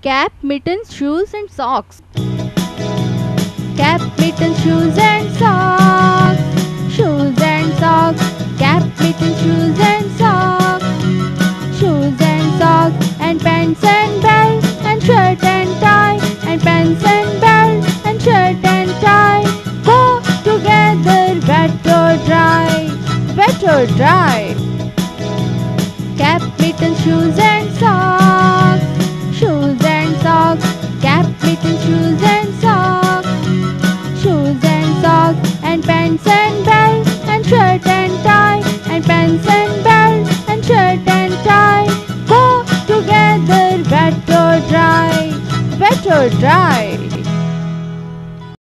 Cap, mittens, shoes and socks. Cap, mittens, shoes and socks. Shoes and socks. Cap, mittens, shoes and socks. Shoes and socks and pants and belt and shirt and tie and pants and belt and shirt and tie go together wet or dry wet or dry cap mittens shoes and shoes and pants and belt and shirt and tie and pants and belt and shirt and tie. Go together wet or dry wet or dry